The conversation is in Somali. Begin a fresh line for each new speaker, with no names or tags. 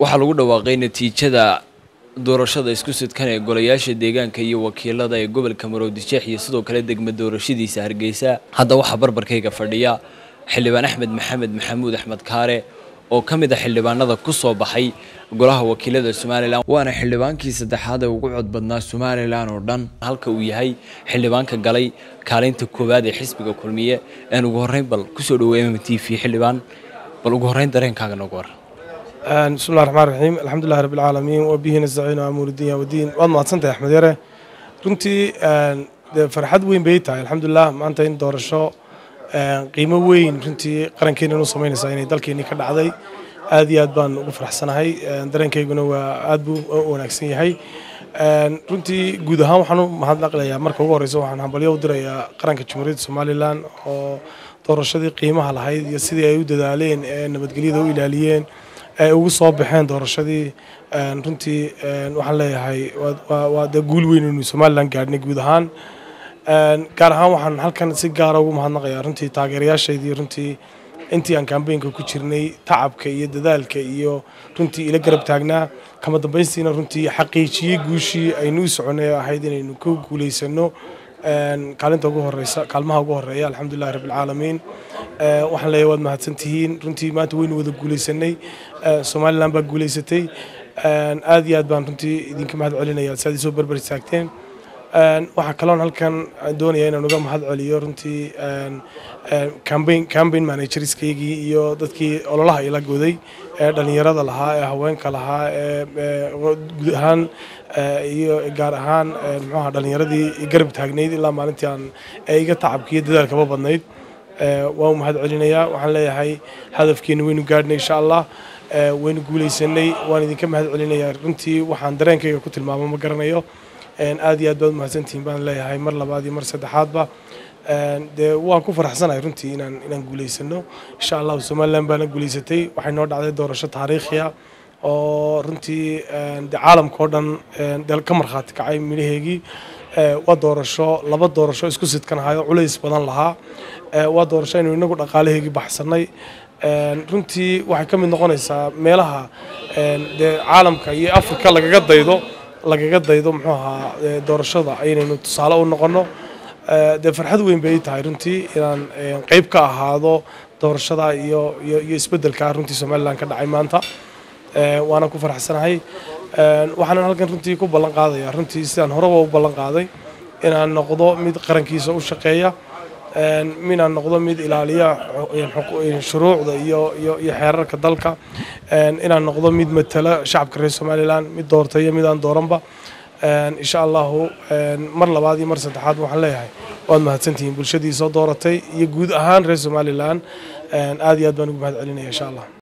waxaa lagu dhawaaqay natiijada doorashada isku sidkan ee golayaasha deegaanka iyo wakiilada ee gobolka maroodijeex iyo sidoo kale degma doorashadiisa hargeysa. Hadda waxaa barbarkayga fadhiya xildhibaan axmed maxamed maxamuud axmed kaare oo ka mid a xildhibaanada ku soo baxay golaha wakiilada somalilan. Waana xildhibaankii saddexaad ee ugu cod badnaa somalilan oo dhan halka uu yahay xildhibaanka galay kaalinta koowaad ee xisbiga kulmiye. Een ugu horreyn bal ku soo dhaweey mm t v xildhibaan. Bal ugu horreyn dareenkaaga noogu war
bismi llahi raxmaan raxiim alxamdulilahi rabbi alcaalamiin wabihi nastaciinu amuur dinya wadiin waad mahadsantahay axmed yare? Runtii dee farxad weyn bay tahay alxamdulilah maanta in doorasho qiimo weyn runtii qarankeena inu samaynaysaa inay dalkeenii ka dhacday. Aad iyo aad baan ugu faraxsanahay. Dareenkayguna waa aad buu u wanaagsan yahay. Runtii guud ahaan waxaan u mahadnaqlayaa marka ugu horreysa waxaan hambalyo u dirayaa qaranka jamhuuriyadda somalilan oo doorashadii qiimaha lahayd iyo sidii ay u dadaaleen ee nabadgelyada u ilaaliyeen ay ugu soo baxeen doorashadii runtii waxaan leeyahay waa dee guul weyn inu somalilan gaadhnay guud ahaan. Gaar ahaan waxaan halkan si gaara ugu mahadnaqayaa runtii taageerayaashaydii runtii intii aan kambeynka ku jirnay tacabka iyo dadaalka iyo runtii ila garab taagnaa kama dambaystiina runtii xaqiijiyey guushii aynu u soconay ahayd inaynu ku guulaysano kaalinta ugu horeysa kaalmaha ugu horreeya alxamdulilahi rabbi alcaalamiin waxaan leeyahay waad mahadsantihiin. Runtii maanta waynu wada guulaysanay somalilan baa guulaysatay aad iyo aad baan runtii idinka mahad celinaya aad isoo berber istaagteen waxaa kaloon halkan doonaya inaan uga mahad celiyo runtii cambaign cambaign managerskaygii iyo dadkii ololaha ila goday ee dhalinyarada lahaa ee haweenka lahaa ee guud ahaan iyo gaar ahaan muxuaha dhalinyaradii garab taagnayd ilaa maalintii aan iga tacabkiiyo dadaalkaba badnayd. Waa u mahad celinayaa waxaan leeyahay hadafkeena waynu gaadhnay insha allah. Waynu guulaysanay waan idinka mahad celinayaa. Runtii waxaan dareenkayga ku tilmaamo ma garanayo aad iyo aad baad umahadsantihiin baan leeyahay mar labaad iyo mar saddexaadba dee waan ku faraxsanahay runtii inaan inaan guulaysano insha allahu somalilan baana guulaysatay waxay noo dhacday doorasho taariikhiya oo runtii de caalamka oo dhan de ka markhaati kacay midhaheegii waa doorasho laba doorasho isku sidkanahayo culays badan lahaa waa doorasho aynu inagu dhaqaalaheegii baxsanay runtii waxay ka mid noqonaysaa meelaha dee caalamka iyo afrika lagaga daydo lagaga daydo muxuu ahaa doorashada aynaynu tusaale u noqono dee farxad weyn bay tahay runtii inaan qeyb ka ahaado doorashada iyo iyo isbeddelka runtii somalilan ka dhacay maanta. Waana ku faraxsanahay. Waxaanan halkan runtii ku ballan qaadaya runtii sidaan horeba u ballan qaaday inaan noqdo mid qarankiisa u shaqeeya inaan noqdo mid ilaaliya shuruucda iyo xeerarka dalka. Inaan noqdo mid matala shacabka reer somalilan mid doorta iyo mid aan dooranba. Insha allahu mar labaad iyo mar saddexaad waxaan leeyahay. Waad mahadsantihiin bulshadii soo dooratay iyo guud ahaan reer somalilan aad iyo aad baan ugu mahad celinaya insha allah